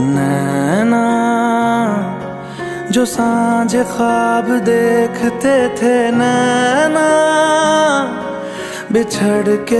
नैना जो साँझ ख्वाब देखते थे नैना बिछड़ के